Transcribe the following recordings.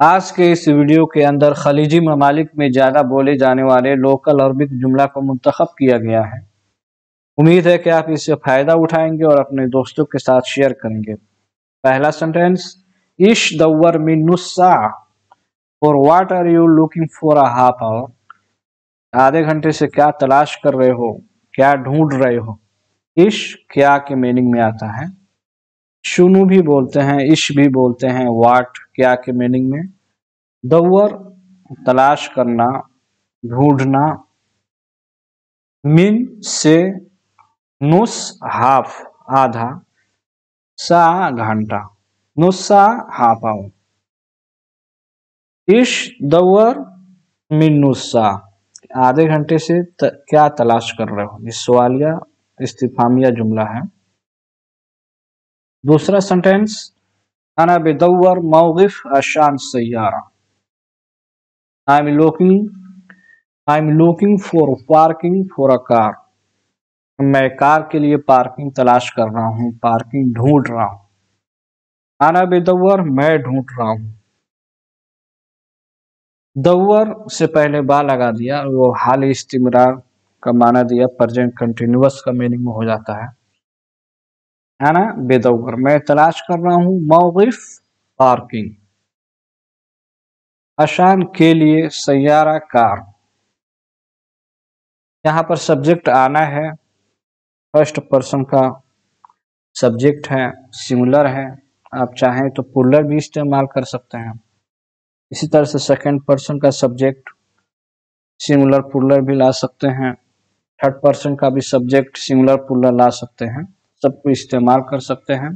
आज के इस वीडियो के अंदर खलीजी ममालिक में ज़्यादा बोले जाने वाले लोकल अरबिक जुमला को मुंतखब किया गया है। उम्मीद है कि आप इससे फ़ायदा उठाएँगे और अपने दोस्तों के साथ शेयर करेंगे। पहला सेंटेंस इश दवर मिनुस्सा for what are you looking for a half hour आधे घंटे से क्या तलाश कर रहे हो? क्या ढूंढ रहे हो? इश क्या के मीनिंग में आता है? शुनू भी बोलते हैं, इश भी बोलते हैं वाट क्या के मीनिंग में दवर तलाश करना ढूंढना मिन से नुस हाफ़ आधा सा घंटा नुस्सा हाफ़ आउ इश दवर मिन नुस्सा आधे घंटे से त, क्या तलाश कर रहे हो? ये सवालिया इस्तीफामिया जुमला है। दूसरा सेंटेंस मौगिफ अशान सैारा I am looking I am looking for parking for a car मैं कार के लिए पार्किंग तलाश कर रहा हूँ पार्किंग ढूंढ रहा हूँ। आना बेदवर मैं ढूंढ रहा हूँ। दवर से पहले बा लगा दिया, वो हाल इस्तेमरार का माना दिया प्रजेंट कंटिन्यूस का मीनिंग में हो जाता है। ना? बेदौर मैं तलाश कर रहा हूँ मौगिफ पार्किंग। अशान के लिए सैारा कार। यहाँ पर सब्जेक्ट आना है। फ़र्स्ट पर्सन का सब्जेक्ट है, सिमुलर है। आप चाहें तो पुलर भी इस्तेमाल कर सकते हैं। इसी तरह से सेकंड पर्सन का सब्जेक्ट सिमुलर पुलर भी ला सकते हैं। थर्ड पर्सन का भी सब्जेक्ट सिमुलर पुलर ला सकते हैं। सबको इस्तेमाल कर सकते हैं।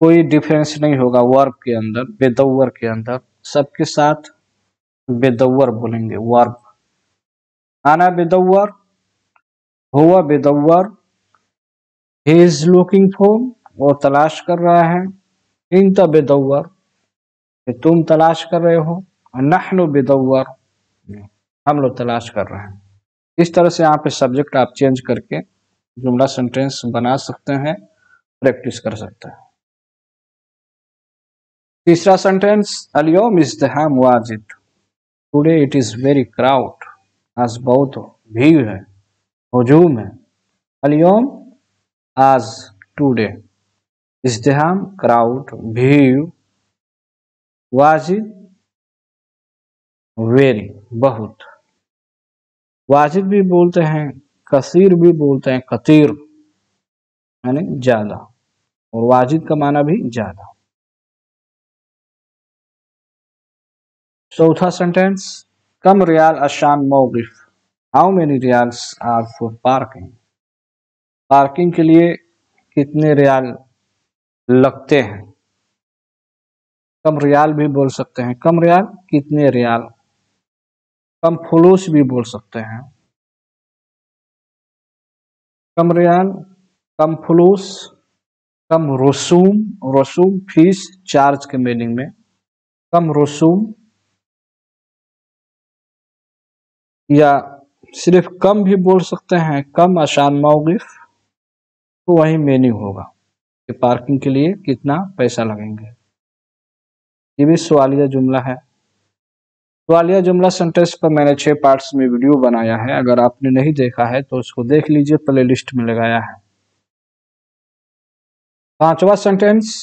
कोई डिफरेंस नहीं होगा वर्ब के अंदर, बेदवर के अंदर। सबके साथ बेदवर बोलेंगे वर्ब आना बेदवर, हुआ बेदवर। ही इज़ लुकिंग फॉर वो तलाश कर रहा है। इन बेदवर तुम तलाश कर रहे हो। नहनो बेदवर, हम लोग तलाश कर रहे हैं। इस तरह से यहाँ पे सब्जेक्ट आप चेंज करके जुमला सेंटेंस बना सकते हैं प्रैक्टिस कर सकते हैं। तीसरा सेंटेंस अलियोम इज्तहाम Wajid today it is very crowd आज बहुत भीड़ है, हजूम है। अलियोम आज टुडे इज्तहाम क्राउड भीड़। वाजिद वेरी बहुत। वाजिद भी बोलते हैं कसीर भी बोलते हैं कतीर, यानी ज़्यादा, और वाजिद का माना भी ज़्यादा। चौथा सेंटेंस कम रियाल अशान मौगिफ how many riyals are for parking parking के लिए कितने रियाल लगते हैं? कम रियाल भी बोल सकते हैं। कम रियाल कितने रियाल? कम फुलूस भी बोल सकते हैं। कम रियाल कम फलूस, कम रसूम रसूम फ़ीस चार्ज के मीनिंग में, कम रसूम, या सिर्फ़ कम भी बोल सकते हैं, कम आसान मौगिफ तो वही मीनिंग होगा कि पार्किंग के लिए कितना पैसा लगेंगे। ये भी सवालिया जुमला है। सवालिया जुमला सेंटेंस पर मैंने छह पार्ट्स में वीडियो बनाया है। अगर आपने नहीं देखा है तो उसको देख लीजिए प्ले लिस्ट में लगाया है। पांचवा सेंटेंस,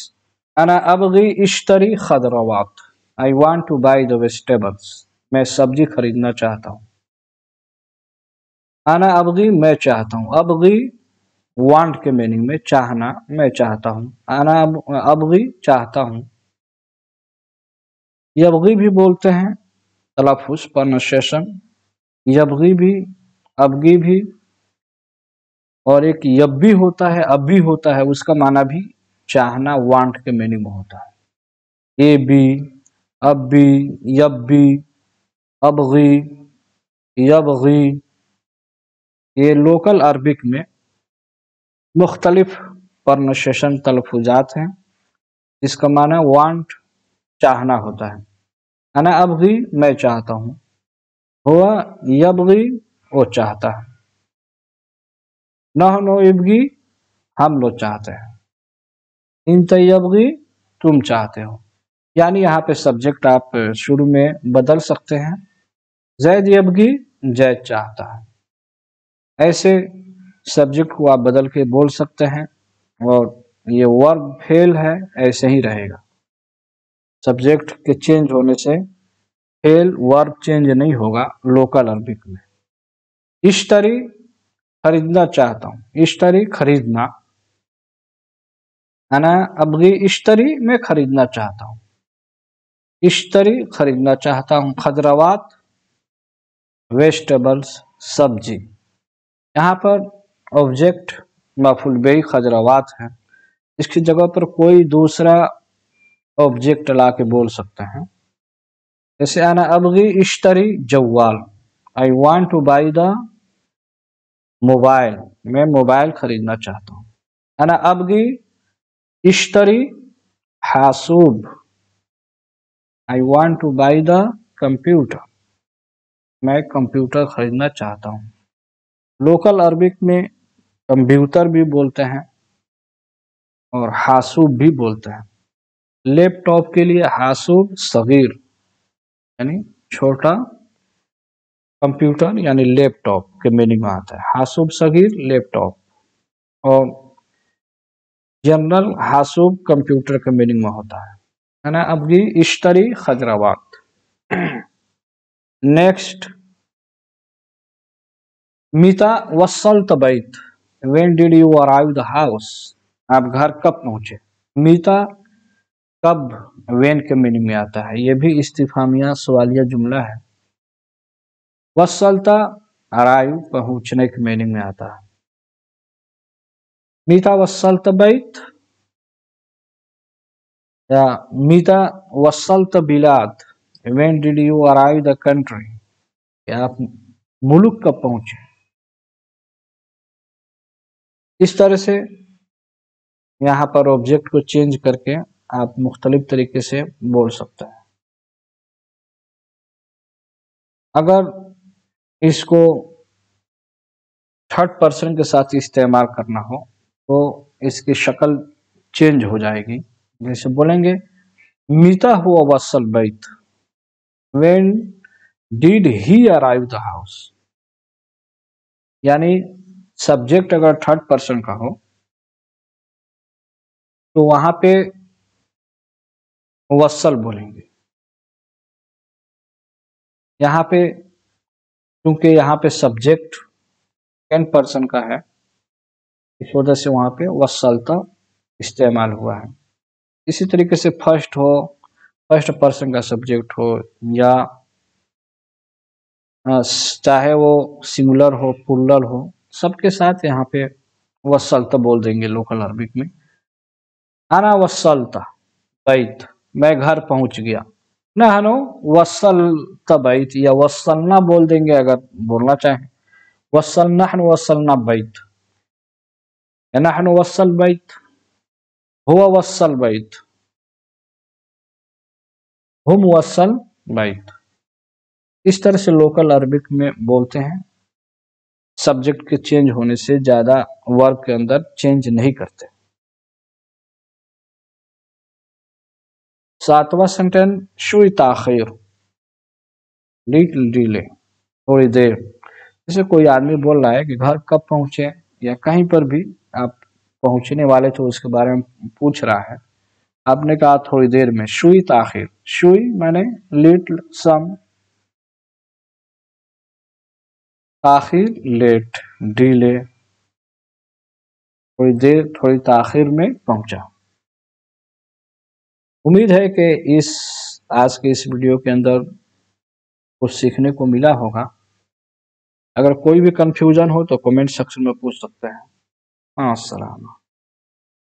अना अबगी इश्तरी खदरवात। I want to buy the vegetables मैं सब्ज़ी खरीदना चाहता हूँ। अना अबगी मैं चाहता हूँ। अबगी वांट के मीनिंग में चाहना मैं चाहता हूँ। अना अबगी चाहता हूँ। यबगी भी बोलते हैं। तलाफुस प्रोनाउंसिएशन यबगी भी, अबगी भी, और एक यब भी होता है, अब भी होता है, उसका माना भी चाहना वांट के मीनिंग में होता है। ए बी अब भी यब भी अबगी, यबगी, ये लोकल अरबिक में मुख्तलिफ़ प्रोनाउंसिएशन तलफुजात हैं इसका माना वांट चाहना होता है। अना अबगी मैं चाहता हूँ। हुआ यबगी वो चाहता है। नो इबगी हम लोग चाहते हैं। इन तयबगी तुम चाहते हो। यानी यहाँ पे सब्जेक्ट आप शुरू में बदल सकते हैं। जैद यबगी जैद चाहता है। ऐसे सब्जेक्ट को आप बदल के बोल सकते हैं और ये वर्ब फेल है, ऐसे ही रहेगा। सब्जेक्ट के चेंज होने से फेल वर्ब चेंज नहीं होगा लोकल अरबिक में। इश्तरी खरीदना चाहता हूँ। इश्तरी खरीदना। अना अबगी इश्तरी मैं खरीदना चाहता हूँ। इश्तरी खरीदना चाहता हूँ। खदरावात वेजिटेबल्स सब्ज़ी। यहाँ पर ऑब्जेक्ट मफुल बे खजरावात है। इसकी जगह पर कोई दूसरा ऑब्जेक्ट ला के बोल सकते हैं। जैसे आना अबगी इश्तरी जवाल I want to buy the mobile मैं मोबाइल खरीदना चाहता हूँ। अना अबगी इश्तरी हासूब। I want to buy the computer मैं कंप्यूटर खरीदना चाहता हूँ। लोकल अरबिक में कंप्यूटर भी बोलते हैं और हासूब भी बोलते हैं। लैपटॉप के लिए हासूब सगीर, यानी छोटा कंप्यूटर यानी लैपटॉप के मीनिंग में आता है। हासुब सगीर लैपटॉप और जनरल हासुब कंप्यूटर के मीनिंग में होता है। है ना अब ये इश्तरी खजराबाद नेक्स्ट मीता वसल तबैत when did you arrive the house आप घर कब पहुँचे? मीता कब वेन के मीनिंग में आता है? यह भी इस्तीफामिया सवालिया जुमला है। वसलता अरायु पहुँचने के मीनिंग में आता है। मीता वसलत बैत या मीता वसलत बिलाद, when did you arrive the country? या आप मुल्क कब पहुँचे? इस तरह से यहाँ पर ऑब्जेक्ट को चेंज करके आप मुख्तलिफ़ तरीके से बोल सकते हैं। अगर इसको थर्ड पर्सन के साथ इस्तेमाल करना हो तो इसकी शक्ल चेंज हो जाएगी। जैसे बोलेंगे, मीता हुआ वसल बैत। When did he arrive the house यानी सब्जेक्ट अगर थर्ड पर्सन का हो तो वहाँ पे वसल बोलेंगे। यहाँ पे क्योंकि यहाँ पे सब्जेक्ट टेन पर्सन का है, इस वजह से वहाँ पे वसलता इस्तेमाल हुआ है। इसी तरीके से फ़र्स्ट हो फ़र्स्ट पर्सन का सब्जेक्ट हो, या चाहे वो सिंगुलर हो पुलर हो, सबके साथ यहाँ पे वसलता बोल देंगे लोकल अरबिक में। आना वसलता बैत मैं घर पहुँच गया। नहनो वसल तबैत, या वसलना बोल देंगे अगर बोलना चाहें। वसल नहन वसलना बैत। नहन वसल बैत, हुआ वसल बैत। हम वसल बैत। इस तरह से लोकल अरबिक में बोलते हैं। सब्जेक्ट के चेंज होने से ज़्यादा वर्ब के अंदर चेंज नहीं करते। सातवां सेंटेंस शुई ताखिर लिटिल डिले थोड़ी देर जैसे कोई आदमी बोल रहा है कि घर कब पहुँचे या कहीं पर भी आप पहुँचने वाले तो उसके बारे में पूछ रहा है आपने कहा थोड़ी देर में शुई ताखिर शुई मैंने लिटिल सम ताखिर लेट डिले थोड़ी देर थोड़ी ताखिर में पहुँचा उम्मीद है कि इस, आज के इस वीडियो के अंदर कुछ सीखने को मिला होगा। अगर कोई भी कंफ्यूजन हो तो कमेंट सेक्शन में पूछ सकते हैं। हाँ